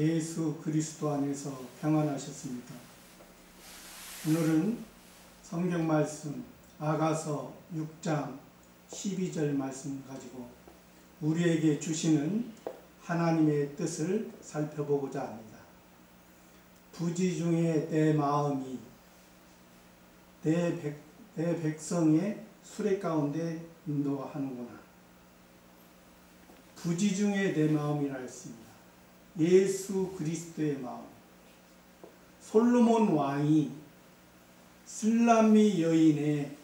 예수 그리스도 안에서 평안하셨습니까? 오늘은 성경 말씀 아가서 6장 12절 말씀 가지고 우리에게 주시는 하나님의 뜻을 살펴보고자 합니다. 부지 중에 내 마음이 내, 백, 내 백성의 수레 가운데 인도하는구나. 부지 중에 내 마음이라 했습니다. 예수 그리스도의 마음. 솔로몬 왕이 슬람미 여인의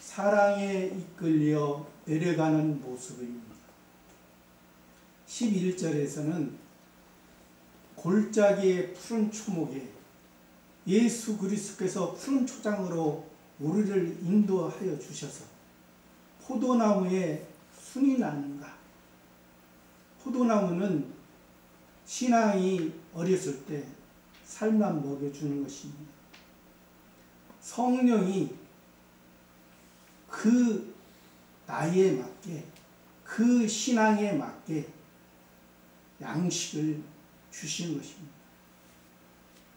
사랑에 이끌려 내려가는 모습입니다. 11절에서는 골짜기의 푸른 초목에 예수 그리스도께서 푸른 초장으로 우리를 인도하여 주셔서 포도나무에 순이 나는가? 포도나무는 신앙이 어렸을 때 살만 먹여주는 것입니다. 성령이 그 나이에 맞게 그 신앙에 맞게 양식을 주시는 것입니다.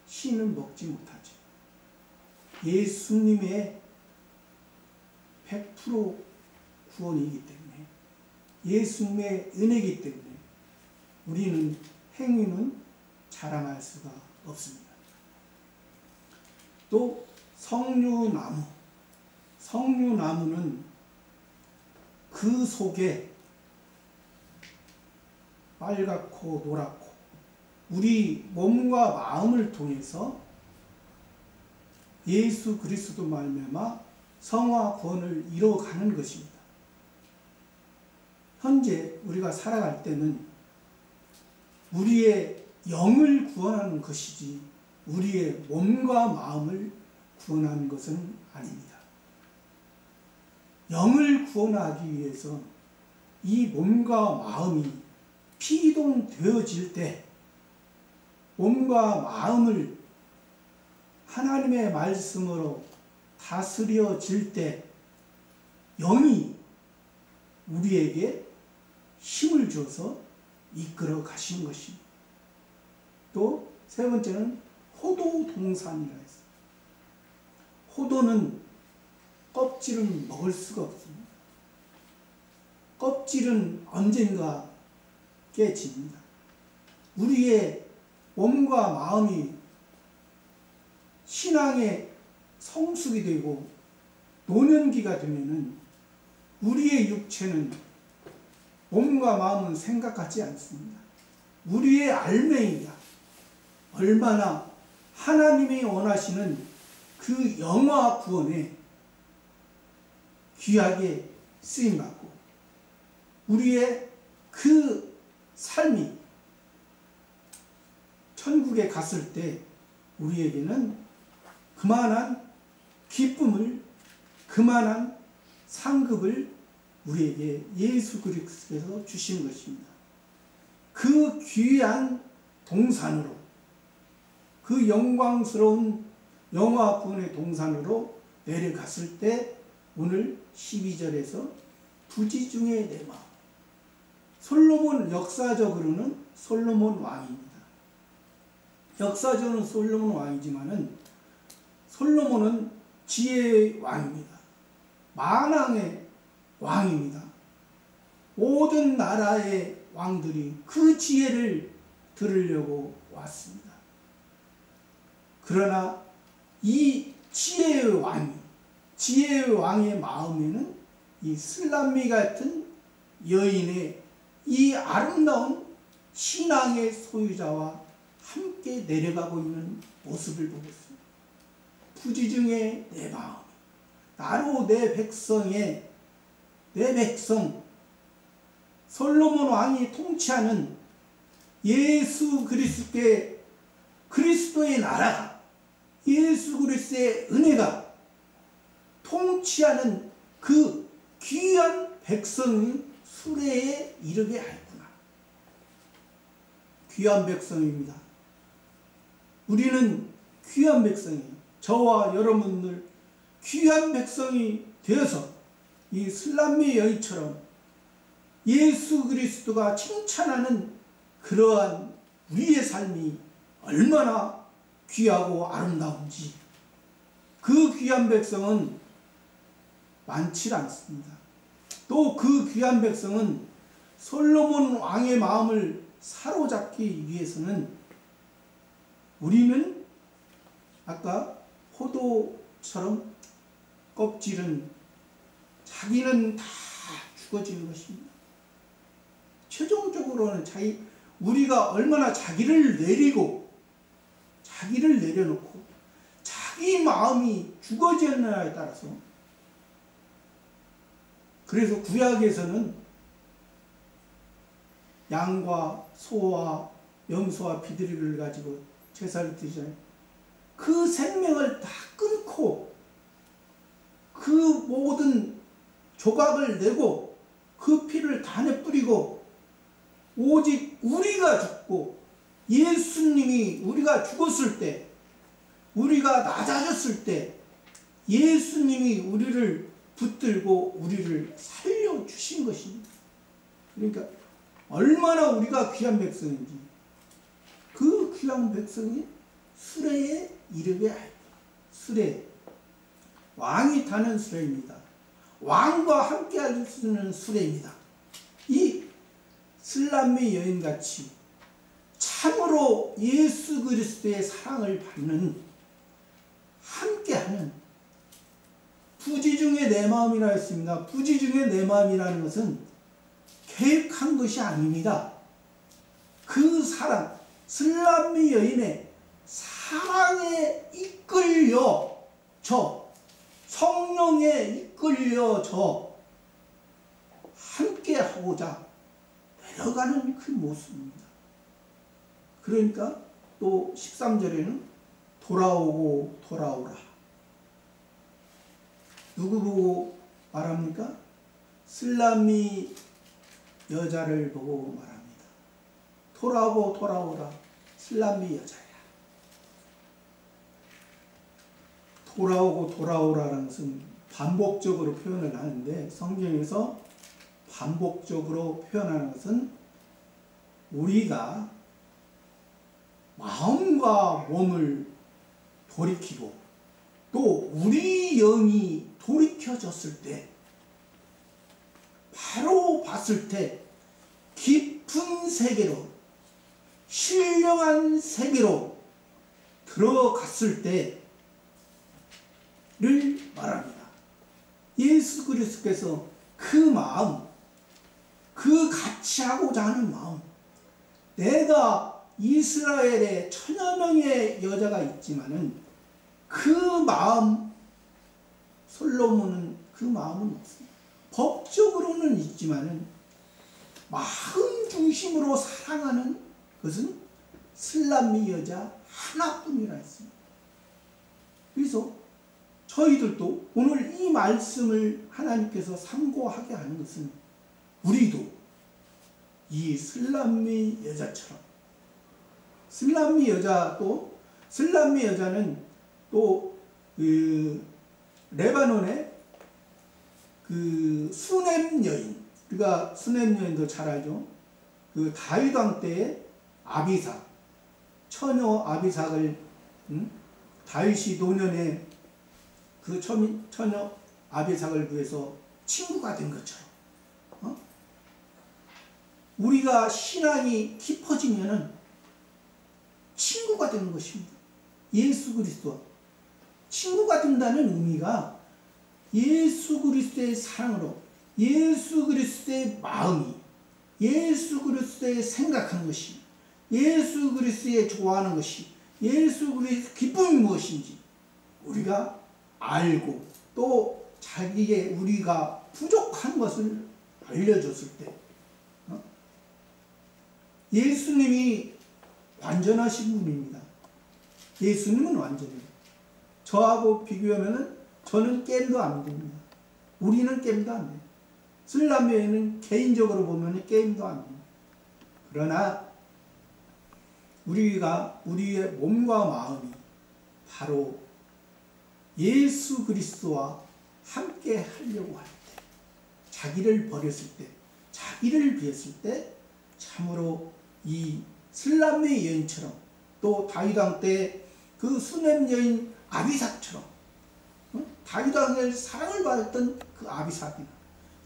신은 먹지 못하죠. 예수님의 100% 구원이기 때문에 예수님의 은혜이기 때문에 우리는 행위는 자랑할 수가 없습니다. 또 성류나무 성류나무는 그 속에 빨갛고 노랗고 우리 몸과 마음을 통해서 예수 그리스도 말미암아 성화 구원을 이루어가는 것입니다. 현재 우리가 살아갈 때는 우리의 영을 구원하는 것이지 우리의 몸과 마음을 구원하는 것은 아닙니다. 영을 구원하기 위해서 이 몸과 마음이 피동되어질 때 몸과 마음을 하나님의 말씀으로 다스려질 때 영이 우리에게 힘을 줘서 이끌어 가신 것입니다. 또 세 번째는 호도 동산이라 했어요. 호도는 껍질은 먹을 수가 없습니다. 껍질은 언젠가 깨집니다. 우리의 몸과 마음이 신앙의 성숙이 되고 노년기가 되면은 우리의 육체는 몸과 마음은 생각하지 않습니다. 우리의 알맹이가 얼마나 하나님이 원하시는 그 영화 구원에 귀하게 쓰임받고 우리의 그 삶이 천국에 갔을 때 우리에게는 그만한 기쁨을 그만한 상급을 우리에게 예수 그리스도께서 주신 것입니다. 그 귀한 동산으로 그 영광스러운 영화 구원의 동산으로 내려갔을 때 오늘 12절에서 부지 중에 내 마음 솔로몬 역사적으로는 솔로몬 왕입니다. 역사적으로는 솔로몬 왕이지만은 솔로몬은 지혜의 왕입니다. 만왕의 왕입니다. 모든 나라의 왕들이 그 지혜를 들으려고 왔습니다. 그러나 이 지혜의 왕이, 지혜의 왕의 마음에는 이 슬람미 같은 여인의 이 아름다운 신앙의 소유자와 함께 내려가고 있는 모습을 보겠습니다. 부지중에 내 마음, 나로 내 백성의 내 백성, 솔로몬 왕이 통치하는 예수 그리스도의 그리스도의 나라가 예수 그리스도의 은혜가 통치하는 그 귀한 백성의 수레에 이르게 하였구나. 귀한 백성입니다. 우리는 귀한 백성이에요. 저와 여러분들 귀한 백성이 되어서 이 슬람미 여인처럼 예수 그리스도가 칭찬하는 그러한 우리의 삶이 얼마나 귀하고 아름다운지 그 귀한 백성은 많지 않습니다. 또 그 귀한 백성은 솔로몬 왕의 마음을 사로잡기 위해서는 우리는 아까 포도처럼 껍질은 자기는 다 죽어지는 것입니다. 최종적으로는 자기 우리가 얼마나 자기를 내리고 자기를 내려놓고 자기 마음이 죽어졌느냐에 따라서 그래서 구약에서는 양과 소와 염소와 비둘기를 가지고 제사를 드리잖아요. 그 생명을 다 끊고 그 모든 조각을 내고 그 피를 단에 뿌리고 오직 우리가 죽고 예수님이 우리가 죽었을 때 우리가 낮아졌을 때 예수님이 우리를 붙들고 우리를 살려주신 것입니다. 그러니까 얼마나 우리가 귀한 백성인지 그 귀한 백성이 수레에 이르게 할 수레 왕이 타는 수레입니다. 왕과 함께 할 수 있는 수레입니다. 이 슬람미 여인같이 참으로 예수 그리스도의 사랑을 받는 함께하는 부지 중에 내 마음이라 했습니다. 부지 중에 내 마음이라는 것은 계획한 것이 아닙니다. 그 사랑, 슬람미 여인의 사랑에 이끌려 저 성령에 이끌려 저 함께 하고자 내려가는 그 모습입니다. 그러니까 또 13절에는 돌아오고 돌아오라. 누구 보고 말합니까? 슬라미 여자를 보고 말합니다. 돌아오고 돌아오라. 슬라미 여자 돌아오고 돌아오라는 것은 반복적으로 표현을 하는데 성경에서 반복적으로 표현하는 것은 우리가 마음과 몸을 돌이키고 또 우리 영이 돌이켜졌을 때 바로 봤을 때 깊은 세계로 신령한 세계로 들어갔을 때 를 말합니다. 예수 그리스도께서 그 마음, 그 같이 하고자 하는 마음, 내가 이스라엘에 천여 명의 여자가 있지만은 그 마음 솔로몬은 그 마음은 없습니다. 법적으로는 있지만은 마음 중심으로 사랑하는 것은 슬람미 여자 하나뿐이라 했습니다. 그래서 저희들도 오늘 이 말씀을 하나님께서 상고하게 하는 것은 우리도 이 슬람미 여자처럼 슬람미 여자도 슬람미 여자는 또 그 레바논의 그 수넴 여인 우리가 수넴 여인도 잘 알죠. 그 다윗 왕 때의 아비삭 처녀 아비삭을 음? 다윗이 노년에 그 처녀 아비삭을 위해서 친구가 된 것처럼 어? 우리가 신앙이 깊어지면은 친구가 되는 것입니다. 예수 그리스도 친구가 된다는 의미가 예수 그리스도의 사랑으로 예수 그리스도의 마음이 예수 그리스도의 생각하는 것이 예수 그리스도의 좋아하는 것이 예수 그리스도의 기쁨이 무엇인지 우리가 알고 또 자기의 우리가 부족한 것을 알려줬을 때 어? 예수님이 완전하신 분입니다. 예수님은 완전해요. 저하고 비교하면 저는 게임도 안 됩니다. 우리는 게임도 안 돼요. 슬람교회는 개인적으로 보면 게임도 안 돼요. 그러나 우리가 우리의 몸과 마음이 바로 예수 그리스도와 함께 하려고 할 때, 자기를 버렸을 때, 자기를 비했을 때, 참으로 이 슬람의 여인처럼 또 다윗 왕 때 그 수냄 여인 아비삭처럼 어? 다윗 왕의 사랑을 받았던 그 아비삭이나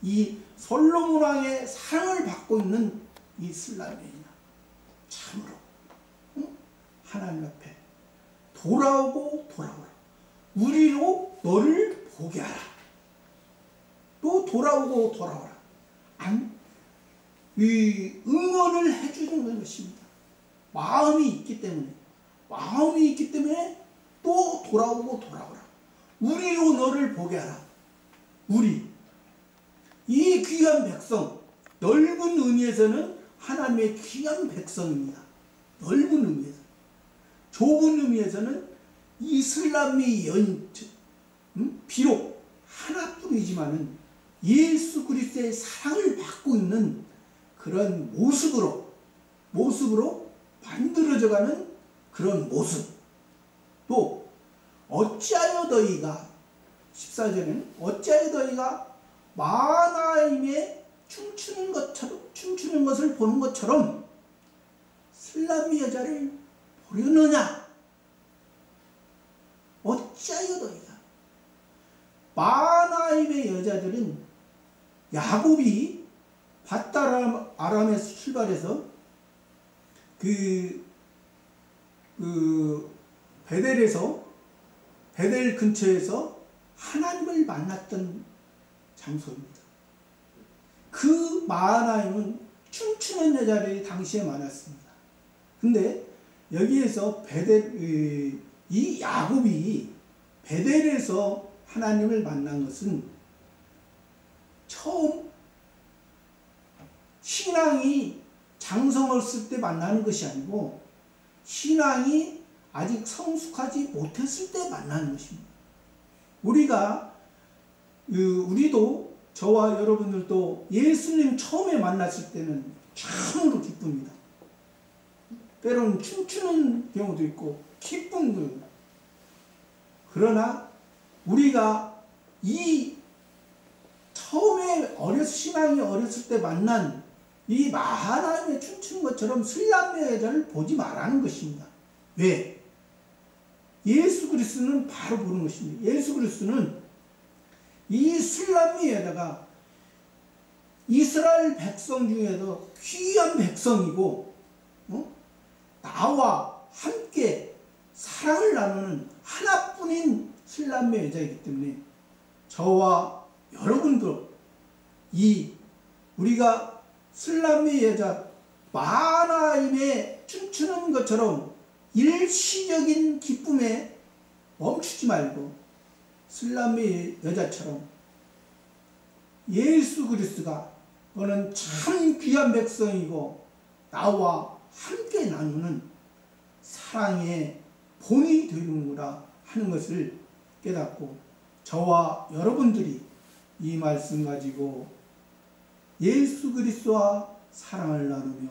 이 솔로몬 왕의 사랑을 받고 있는 이 슬람 여인아 참으로 어? 하나님 앞에 돌아오고 돌아오라 우리로 너를 보게 하라 또 돌아오고 돌아오라 안, 이 응원을 해주는 것입니다 마음이 있기 때문에 마음이 있기 때문에 또 돌아오고 돌아오라. 우리로 너를 보게 하라. 우리 이 귀한 백성 넓은 의미에서는 하나님의 귀한 백성입니다. 넓은 의미에서 좁은 의미에서는 이슬람의 연 음? 비록 하나뿐이지만은 예수 그리스도의 사랑을 받고 있는 그런 모습으로 모습으로 만들어져가는 그런 모습. 또 어찌하여 너희가 14절에는 어찌하여 너희가 마나임에 춤추는 것처럼 춤추는 것을 보는 것처럼 슬람미 여자를 보려느냐? 너희가 마나임의 여자들은 야곱이 바다람 아람에서 출발해서 그, 그 베델에서 베델 근처에서 하나님을 만났던 장소입니다. 그 마하나임은 춤추는 여자들이 당시에 많았습니다. 근데 여기에서 베델 이 야곱이 베델에서 하나님을 만난 것은 처음 신앙이 장성했을 때 만나는 것이 아니고 신앙이 아직 성숙하지 못했을 때 만나는 것입니다. 우리가 우리도 저와 여러분들도 예수님 처음에 만났을 때는 참으로 기쁩니다. 때로는 춤추는 경우도 있고 기쁨도 그러나 우리가 이 처음에 어렸 신앙이 어렸을 때 만난 이 하나님의 춤추는 것처럼 슬람의 여자를 보지 말라는 것입니다. 왜? 예수 그리스도는 바로 보는 것입니다. 예수 그리스도는 이 슬람미에다가 이스라엘 백성 중에도 귀한 백성이고 어? 나와 함께 사랑을 나누는 슬람미 여자이기 때문에 저와 여러분도 이 우리가 슬람미 여자 마나임에 춤추는 것처럼 일시적인 기쁨에 멈추지 말고 슬람의 여자처럼 예수 그리스가 너는 참 귀한 백성이고 나와 함께 나누는 사랑의 본이 되는구나 하는 것을 깨닫고 저와 여러분들이 이 말씀 가지고 예수 그리스도와 사랑을 나누며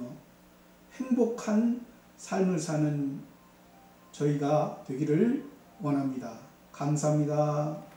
행복한 삶을 사는 저희가 되기를 원합니다. 감사합니다.